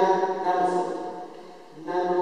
dan Rasul. Namun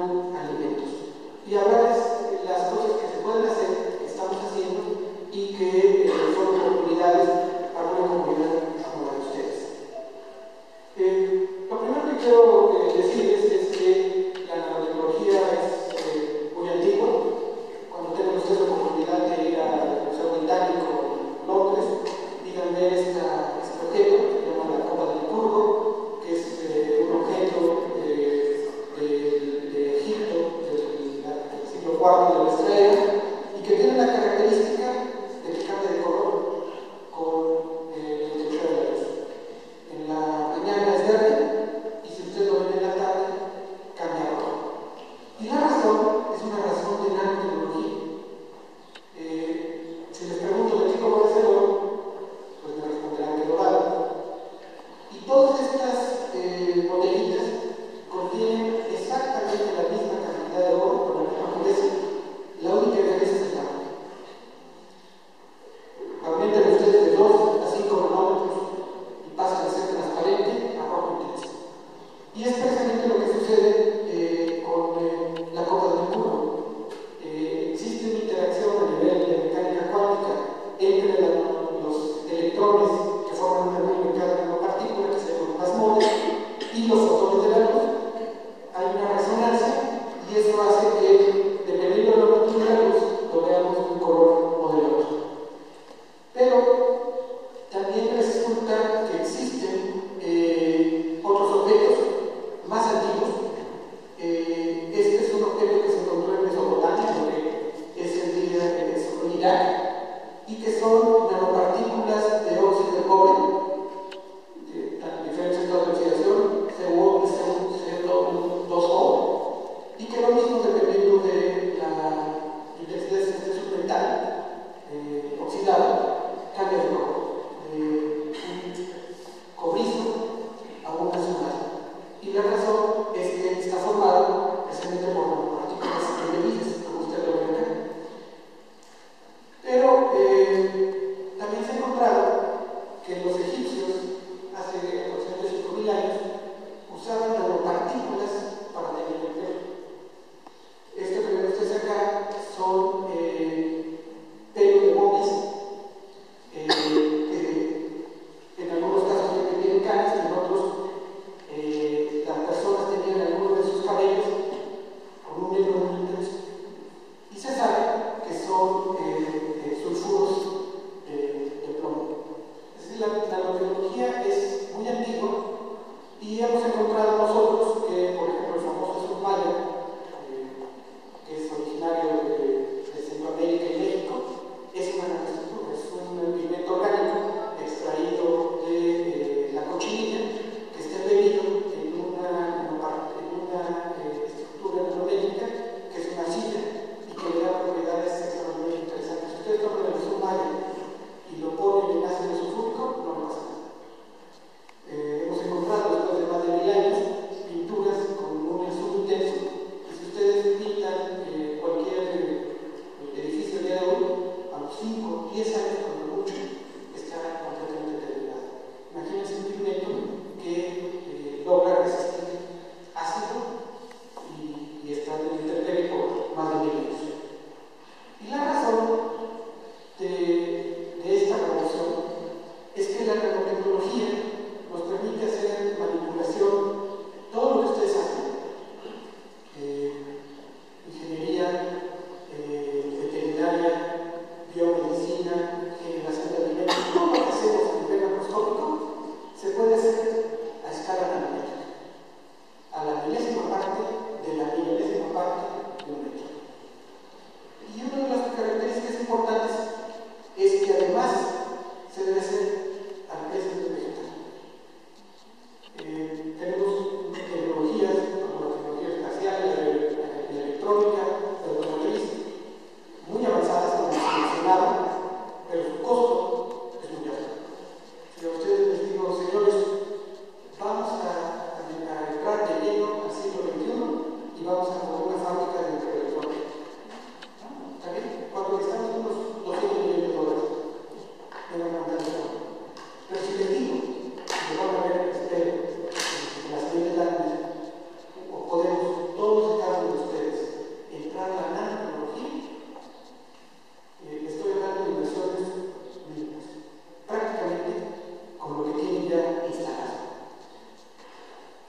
y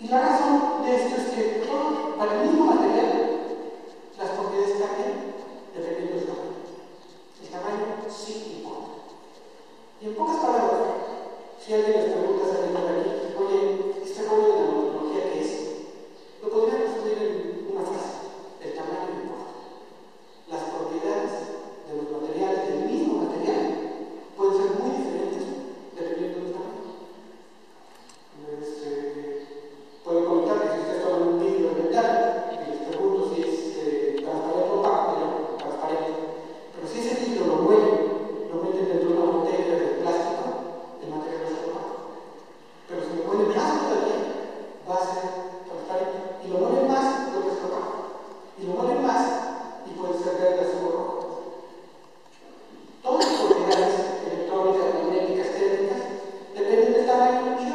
Y la razón de esto es que Lord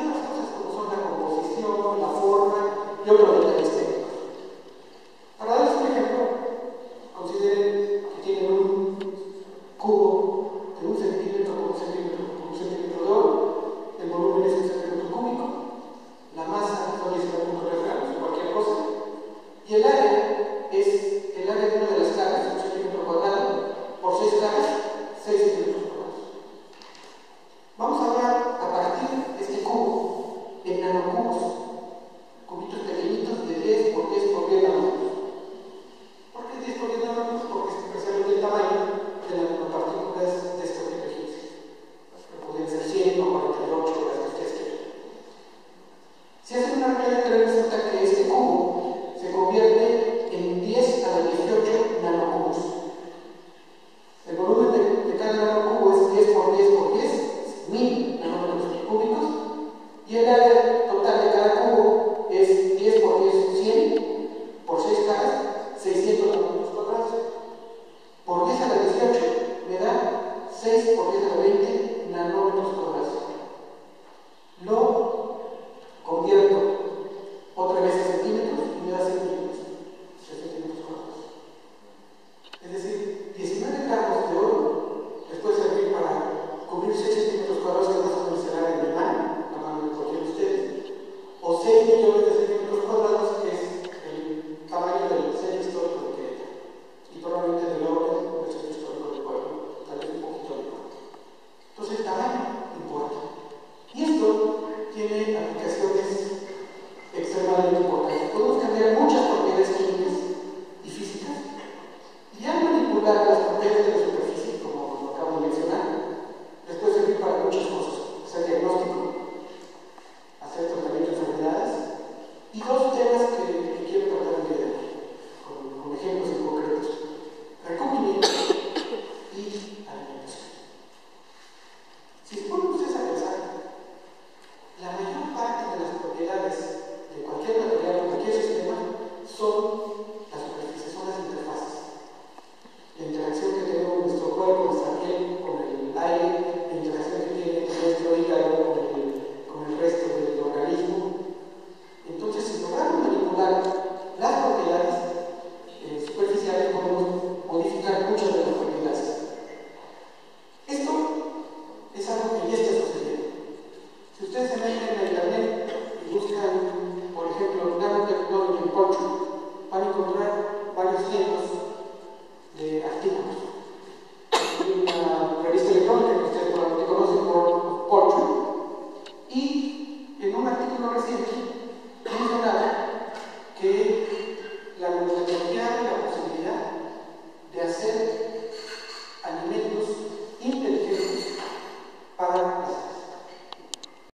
Yeah.